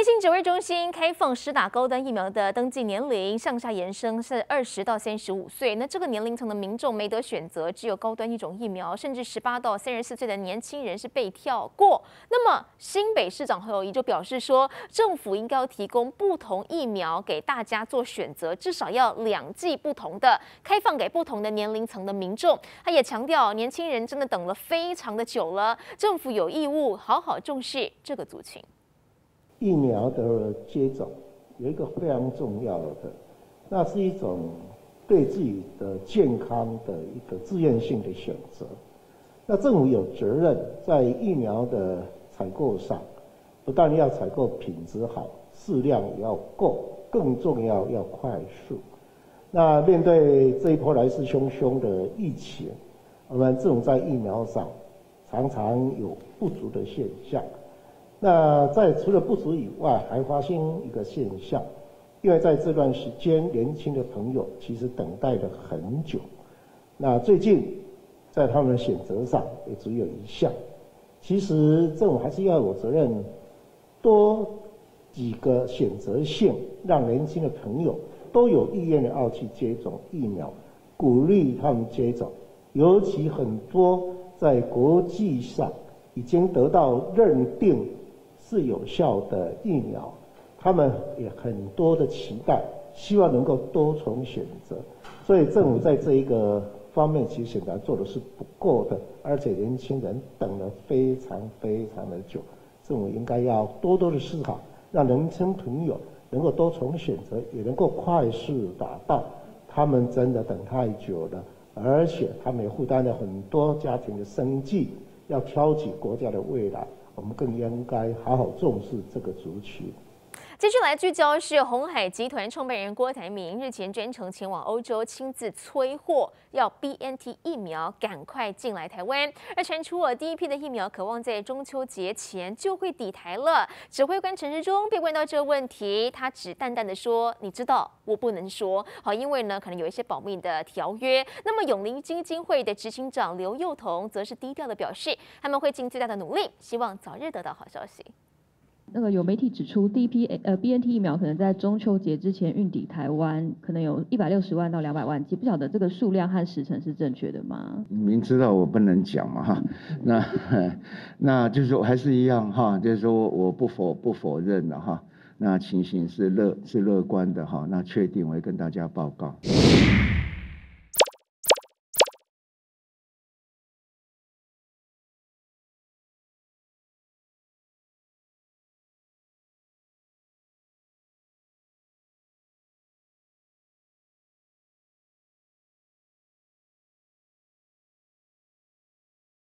疫情指挥中心开放施打高端疫苗的登记年龄向下延伸，是二十到三十五岁。那这个年龄层的民众没得选择，只有高端一种疫苗，甚至十八到三十四岁的年轻人是被跳过。那么新北市长侯友谊就表示说，政府应该要提供不同疫苗给大家做选择，至少要两剂不同的，开放给不同的年龄层的民众。他也强调，年轻人真的等了非常的久了，政府有义务好好重视这个族群。疫苗的接种有一个非常重要的，那是一种对自己的健康的一个自愿性的选择。那政府有责任在疫苗的采购上，不但要采购品质好，质量也要够，更重要要快速。那面对这一波来势汹汹的疫情，我们政府在疫苗上常常有不足的现象。那在除了不足以外，还发现一个现象，因为在这段时间，年轻的朋友其实等待了很久。那最近，在他们的选择上也只有一项。其实政府还是要有责任，多几个选择性，让年轻的朋友都有意愿的要去接种疫苗，鼓励他们接种。尤其很多在国际上已经得到认定。是有效的疫苗，他们也很多的期待，希望能够多重选择，所以政府在这一个方面其实显然做的是不够的，而且年轻人等了非常非常的久，政府应该要多多的思考，让年轻朋友能够多重选择，也能够快速达到，他们真的等太久了，而且他们也负担了很多家庭的生计，要挑起国家的未来。我们更应该好好重视这个族群。接下来聚焦是红海集团创办人郭台铭日前专程前往欧洲，亲自催货，要 B N T 疫苗赶快进来台湾。而传出我，第一批的疫苗渴望在中秋节前就会抵台了。指挥官陈志忠被问到这个问题，他只淡淡的说：“你知道，我不能说，好，因为呢，可能有一些保密的条约。”那么永林基金会的执行长刘幼彤则是低调的表示，他们会尽最大的努力，希望早日得到好消息。那个有媒体指出，第一批呃 B N T 疫苗可能在中秋节之前运抵台湾，可能有一百六十万到两百万剂，不晓得这个数量和时程是正确的吗？明知道我不能讲嘛哈，那那就是说还是一样哈，就是说我不否不否认的哈，那情形是乐是乐观的哈，那确定我会跟大家报告。